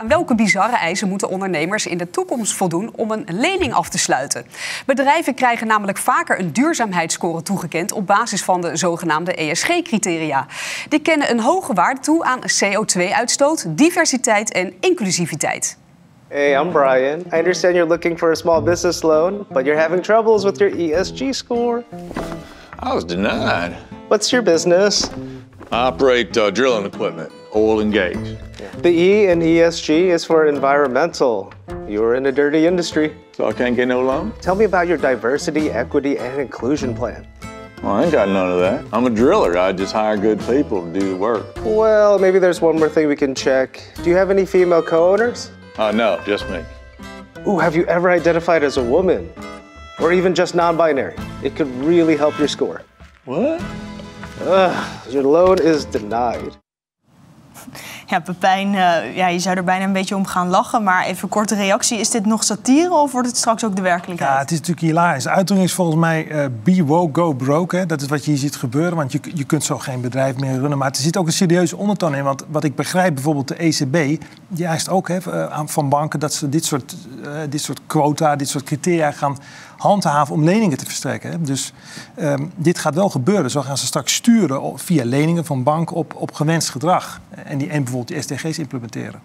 Aan welke bizarre eisen moeten ondernemers in de toekomst voldoen om een lening af te sluiten? Bedrijven krijgen namelijk vaker een duurzaamheidsscore toegekend op basis van de zogenaamde ESG-criteria. Die kennen een hoge waarde toe aan CO2-uitstoot, diversiteit en inclusiviteit. Hey, I'm Brian. I understand you're looking for a small business loan, but you're having troubles with your ESG score. I was denied. What's your business? I operate uh, drilling equipment, oil and gas. The E in ESG is for environmental. You're in a dirty industry. So I can't get no loan? Tell me about your diversity, equity, and inclusion plan. Well, I ain't got none of that. I'm a driller. I just hire good people to do the work. Well, maybe there's one more thing we can check. Do you have any female co-owners? Uh, no, just me. Ooh, have you ever identified as a woman? Or even just non-binary? It could really help your score. What? Ugh, your loan is denied. Ja, Pepijn, uh, ja, je zou er bijna een beetje om gaan lachen. Maar even korte reactie. Is dit nog satire of wordt het straks ook de werkelijkheid? Ja, het is natuurlijk hilarisch. De is volgens mij uh, be woke, go broke. Hè. Dat is wat je hier ziet gebeuren, want je, je kunt zo geen bedrijf meer runnen. Maar er zit ook een serieuze ondertoon in. Want wat ik begrijp, bijvoorbeeld de ECB... die eist ook hè, uh, van banken dat ze dit soort, dit soort quota, dit soort criteria gaan handhaven om leningen te verstrekken. Dus um, dit gaat wel gebeuren. Zo gaan ze straks sturen via leningen van banken op, op gewenst gedrag. En, die, en bijvoorbeeld die SDG's implementeren.